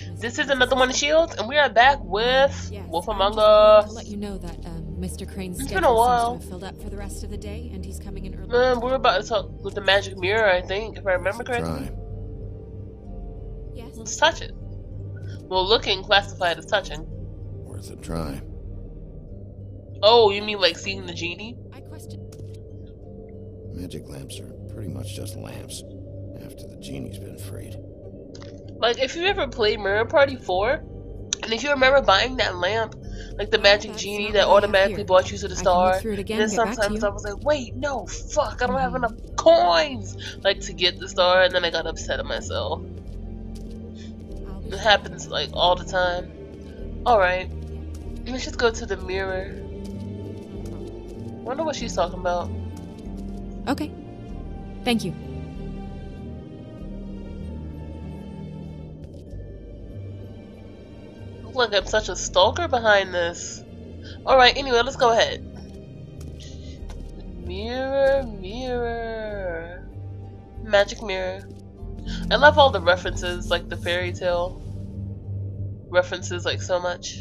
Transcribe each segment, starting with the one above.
This is another one of Shields, and we are back with Yes, Wolf Among Us. To let you know that um, Mr. Crane's It's been a while. seems to have filled up for the rest of the day, and he's coming in early. Man, we're about to talk with the magic mirror, I think, if I remember correctly. Try. yes. Let's touch it. Well, looking classified as touching. Worth a try. Oh, you mean like seeing the genie? I question. Magic lamps are pretty much just lamps after the genie's been freed. Like, if you ever played Mario Party 4, and if you remember buying that lamp, like the magic that's genie that what I have automatically brought you to the star, look it again and then and get back to sometimes. I was like, wait, no, fuck, I don't have Mhm. enough coins, like, to get the star, and then I got upset at myself. It happens, like, all the time. Alright, let's just go to the mirror. Wonder what she's talking about. Okay. Thank you. Like I'm such a stalker behind this. Alright, anyway, let's go ahead. Mirror, mirror. Magic mirror. I love all the references, like the fairy tale references, like so much.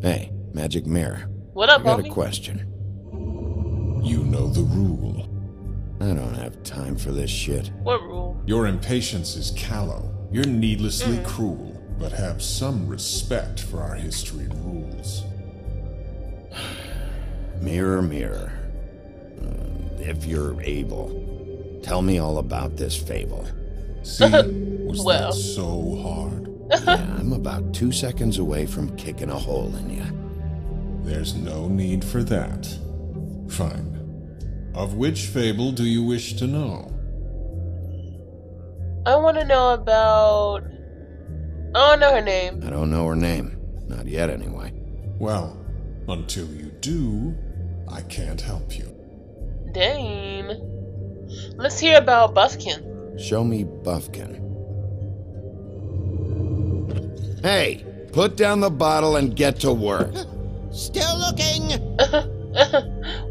Hey, magic mirror. What up, I got a question. You know the rule. I don't have time for this shit. What rule? Your impatience is callow. You're needlessly mm. cruel, but have some respect for our history and rules. Mirror, mirror. Uh, if you're able, tell me all about this fable. See, was Well. that so hard? yeah, I'm about two seconds away from kicking a hole in you. There's no need for that. Fine. Of which fable do you wish to know? I want to know about. I don't know her name. I don't know her name. Not yet, anyway. Well, until you do, I can't help you. Dame. Let's hear about Bufkin. Show me Bufkin. Hey, put down the bottle and get to work. Still looking.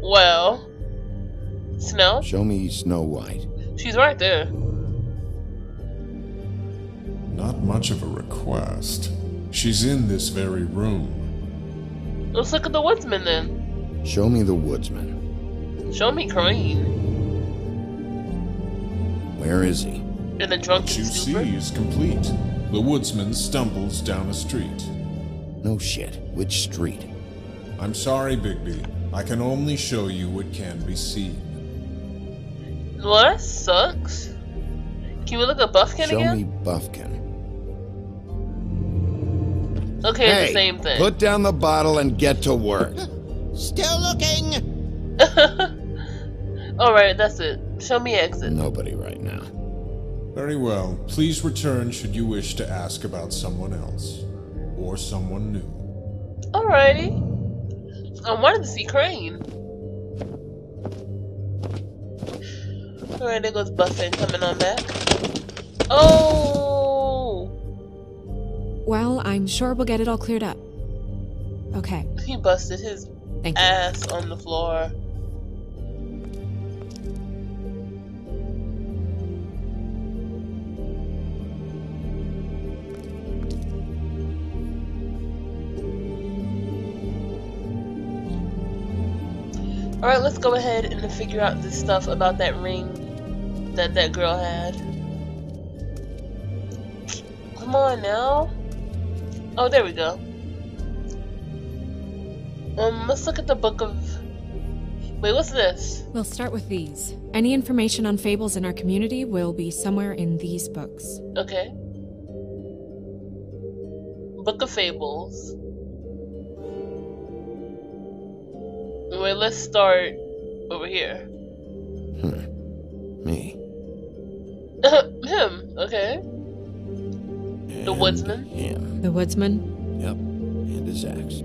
well, Snow? Show me Snow White. She's right there. Not much of a request. She's in this very room. Let's look at the woodsman then. Show me the woodsman. Show me Crane Where is he? in a drunken What you stupor. see is complete. The woodsman stumbles down a street. No shit. Which street? I'm sorry, Bigby. I can only show you what can be seen. Well, that sucks. Can we look at Bufkin Show again? me Bufkin. Okay, it's hey, the same thing. put down the bottle and get to work. Still looking. Alright, that's it. Show me exit. Nobody right now. Very well. Please return should you wish to ask about someone else. Or someone new. Alrighty. I wanted to see Crane. Alright, there goes Bufkin coming on back. Oh! Well, I'm sure we'll get it all cleared up. Okay. He busted his Thank you. ass on the floor. Alright, let's go ahead and figure out this stuff about that ring that that girl had. Come on now. Oh, there we go. Um, let's look at the book of. Wait, what's this? We'll start with these. Any information on fables in our community will be somewhere in these books. Okay. Book of Fables. Wait, let's start over here. Hmm. Me. Him, okay. The And woodsman? Him. The Woodsman? Yep. And his axe.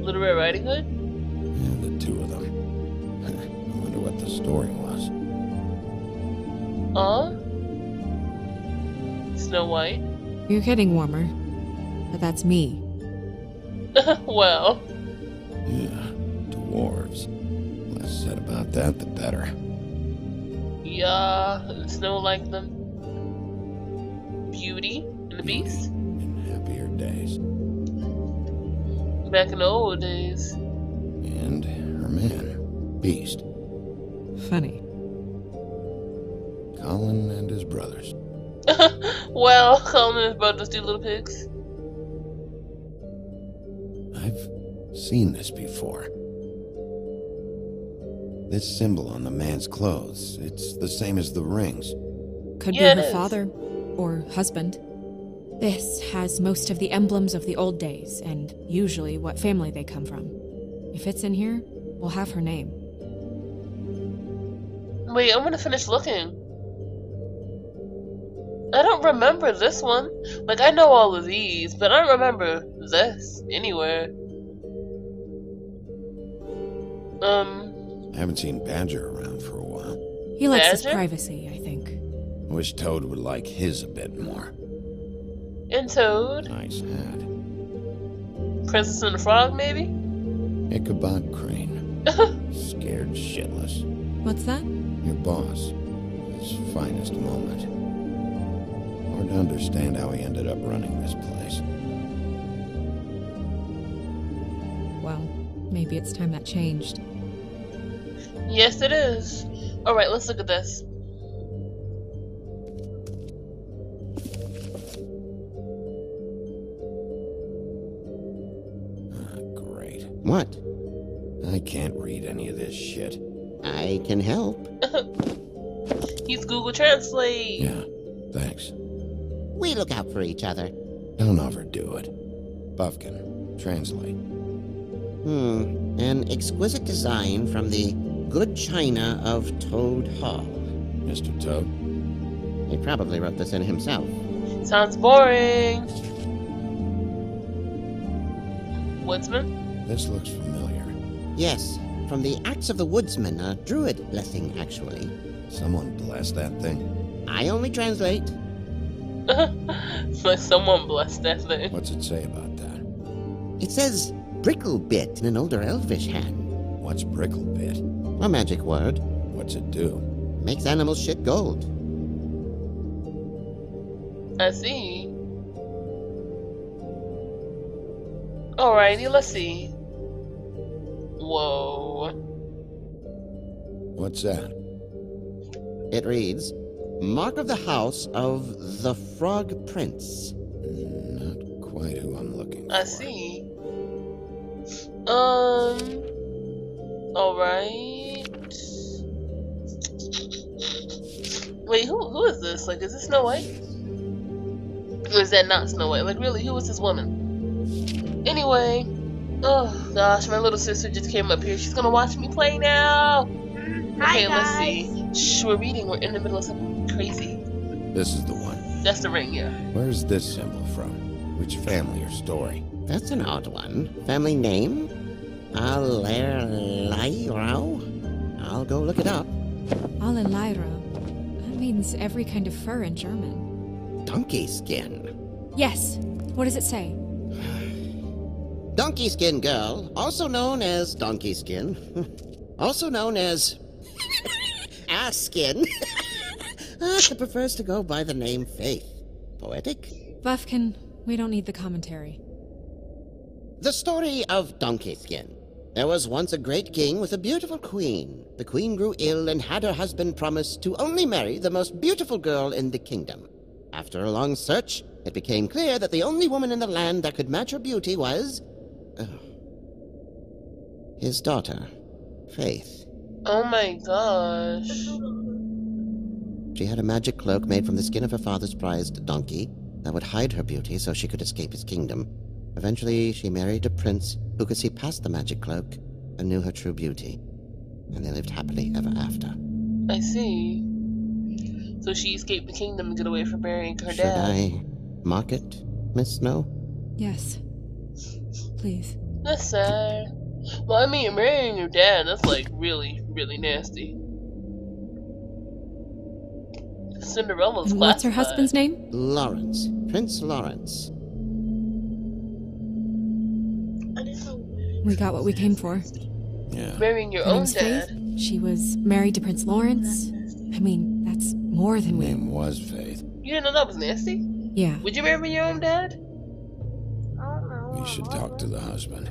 Little Red Riding Hood? Yeah, the two of them. I wonder what the story was. Uh? Snow White? You're getting warmer. But that's me. well, Yeah, dwarves. Less said about that, the better. yeah, Snow like them. Beauty and the Beast? In happier days. Back in the old days. And her man, Beast. Funny. Colin and his brothers. well, Colin and his brothers do little pigs. I've seen this before. This symbol on the man's clothes, it's the same as the rings. Could Yeah, be her father or husband. This has most of the emblems of the old days and usually what family they come from. If it's in here, we'll have her name. Wait, I'm gonna finish looking. I don't remember this one. Like, I know all of these, but I don't remember this anywhere. Um, I haven't seen Badger around for a while. He likes his privacy, I think. I wish Toad would like his a bit more. and Toad. Nice hat. Princess and the Frog, maybe? Ichabod Crane. Scared shitless. What's that? Your boss. His finest moment. Hard to understand how he ended up running this place. Well, maybe it's time that changed. Yes, it is. Alright, let's look at this. What? I can't read any of this shit. I can help. Use Google Translate. Yeah, thanks. We look out for each other. Don't overdo it. Bufkin, translate. Hmm. An exquisite design from the good china of Toad Hall. Mr. Toad, He probably wrote this in himself. Sounds boring. Woodsman? This looks familiar. Yes, from the Axe of the Woodsman, a druid blessing, actually. Someone bless that thing. I only translate. like someone blessed that thing. What's it say about that? It says bricklebrit in an older elvish hand. What's bricklebrit? A magic word. What's it do? Makes animals shit gold. I see. Alrighty, let's see. Whoa. What's that? It reads Mark of the House of the Frog Prince. Not quite who I'm looking for. I see. Um. Alright. Wait, who who is this? Like, is this Snow White? Or is that not Snow White? Like, really, who is this woman? Anyway. Oh, gosh, my little sister just came up here. She's gonna watch me play now. Mm-hmm. Okay, let's see. Shh, we're reading. We're in the middle of something crazy. This is the one. That's the ring, yeah. Where's this symbol from? Which family or story? That's an odd one. Family name? Allerleirauh? I'll go look it up. Allerleirauh. That means every kind of fur in German. Donkey skin. Yes. What does it say? Donkey skin girl, also known as donkey skin, also known as ass skin, uh, prefers to go by the name Faith. Poetic? Bufkin, we don't need the commentary. The story of Donkey Skin. There was once a great king with a beautiful queen. The queen grew ill and had her husband promise to only marry the most beautiful girl in the kingdom. After a long search, it became clear that the only woman in the land that could match her beauty was. Uh, his daughter, Faith. Oh my gosh. She had a magic cloak made from the skin of her father's prized donkey that would hide her beauty so she could escape his kingdom. Eventually, she married a prince who could see past the magic cloak and knew her true beauty. And they lived happily ever after. I see. So she escaped the kingdom to get away from burying her Should dad. I mark it, Miss Snow? Yes. Please. That's sad. Well, I mean, marrying your dad, that's like really, really nasty. Cinderella's And what's her husband's name? Lawrence. Prince Lawrence. We got what we came for. Yeah. Marrying your Her own name's Faith. dad. She was married to Prince Lawrence. I mean, that's more than we. Name was Faith. You didn't know that was nasty? Yeah. Would you marry your own dad? We should talk to the husband.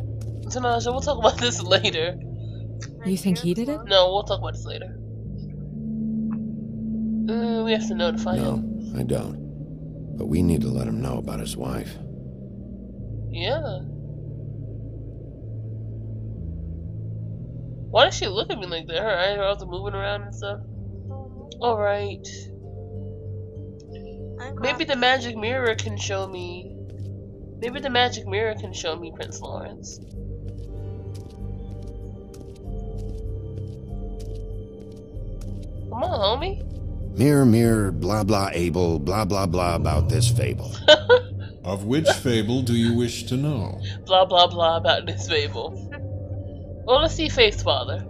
Tanasha, we'll talk about this later. You think he did it? No, we'll talk about this later. Uh, we have to notify No, him. I don't. But we need to let him know about his wife. Yeah. Why does she look at me like that? Her eyebrows are moving around and stuff. Alright. Maybe the magic mirror can show me. Maybe the magic mirror can show me Prince Lawrence. Come on, homie. Mirror, mirror, blah blah able, blah blah blah about this fable. Of which fable do you wish to know? Blah blah blah about this fable. Well, let's see Faith's father.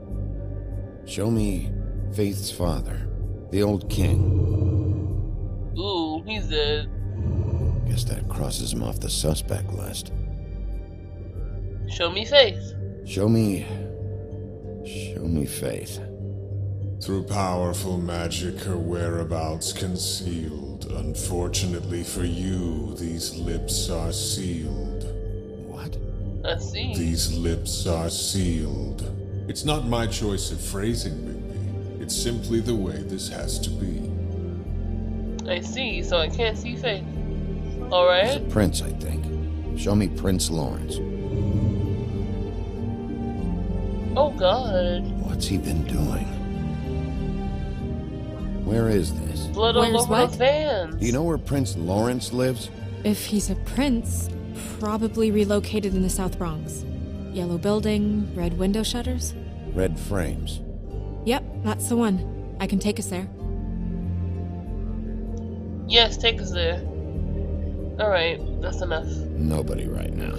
Show me Faith's father, the old king. Ooh, he's dead. Guess that crosses him off the suspect list. Show me Faith. Show me. Show me Faith. Through powerful magic, her whereabouts concealed. Unfortunately for you, these lips are sealed. What? I see. These lips are sealed. It's not my choice of phrasing, Bigby. It's simply the way this has to be. I see, so I can't see Faith. He's a Alright? prince, I think. Show me Prince Lawrence. Oh god. What's he been doing? Where is this? Blood all Where's over what? those. Do you know where Prince Lawrence lives? If he's a prince, probably relocated in the South Bronx. Yellow building, red window shutters. Red frames. Yep, that's the one. I can take us there. Yes, take us there. Alright, that's enough. Nobody right now.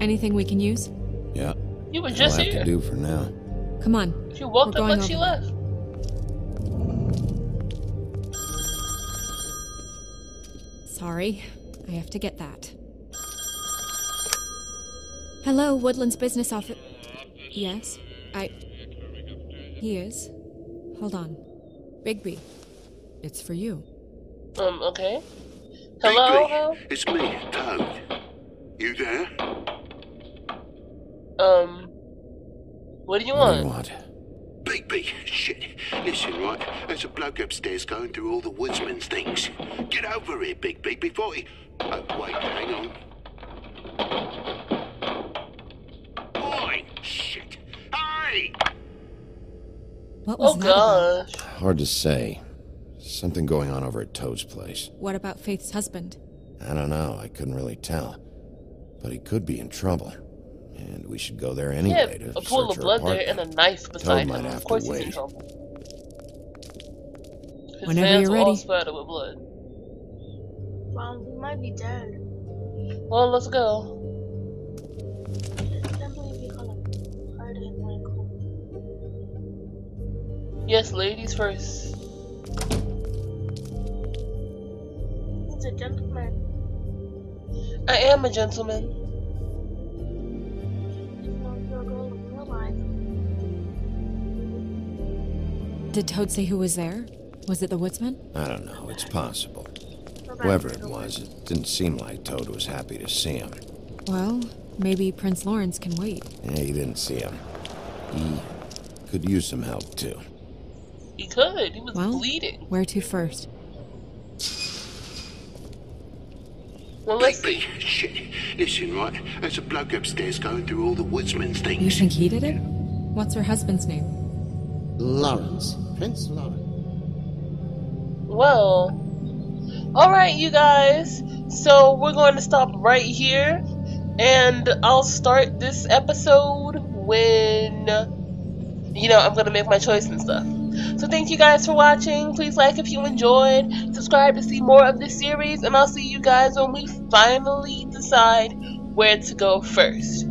Anything we can use? Yeah, You were that'll just have here. to do for now. Come on. She walked We're up going she left. Sorry, I have to get that. Hello, Woodlands Business Office. Yes, I. He is. Hold on. Bigby, it's for you. Um, okay. Hello? Bigby, it's me, Toad. You there? Um, what do you What do you want? want? Bigby, shit. Listen, right, there's a bloke upstairs going through all the woodsman's things. Get over here, Bigby, before he... Oh, wait, hang on. Oi, shit. Hey! What was Oh that gosh. Hard to say. Something going on over at Toad's place. What about Faith's husband? I don't know. I couldn't really tell. But he could be in trouble. And we should go there He anyway had to a pool search of her blood there and a knife beside might him. have Of to course he's in wait. trouble. His Whenever hands you're were all ready. splattered with blood. Well, he might be dead. Well, let's go. I can't believe you call him Friday and Michael. Yes, ladies first. A gentleman. I am a gentleman. You know, you're a girl in real life. Did Toad say who was there? Was it the woodsman? I don't know. It's possible. Whoever it was, it didn't seem like Toad was happy to see him. Well, maybe Prince Lawrence can wait. Yeah, he didn't see him. He could use some help, too. He could. He was Well, bleeding. where to first? Well, let's Bigby, see. shit. Listen, right, there's a bloke upstairs going through all the woodsman's things. You think he did it? What's her husband's name? Lawrence. Prince Lawrence. Well, alright, you guys. So we're going to stop right here. And I'll start this episode when, you know, I'm going to make my choice and stuff. So thank you guys for watching. Please like if you enjoyed. Subscribe to see more of this series. And I'll see you guys when we finally decide where to go first.